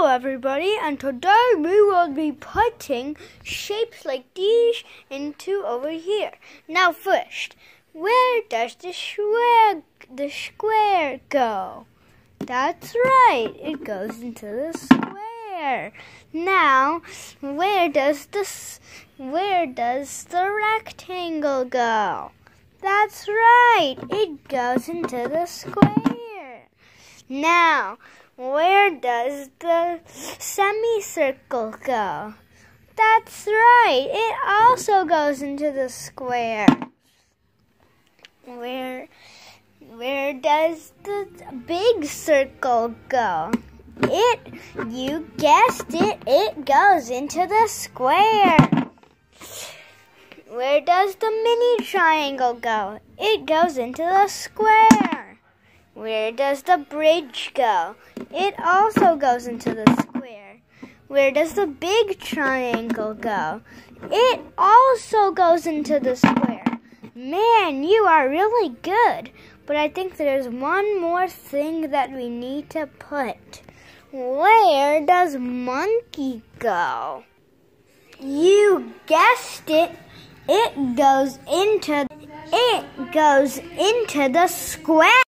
Hello everybody and today we will be putting shapes like these into over here. Now first, where does the square the square go? That's right, it goes into the square. Now, where does this where does the rectangle go? That's right, it goes into the square. Now, where does the semicircle go? That's right, it also goes into the square. Where where does the big circle go? It you guessed it, it goes into the square. Where does the mini triangle go? It goes into the square. Where does the bridge go? It also goes into the square. Where does the big triangle go? It also goes into the square. Man, you are really good. But I think there's one more thing that we need to put. Where does monkey go? You guessed it. It goes into it goes into the square.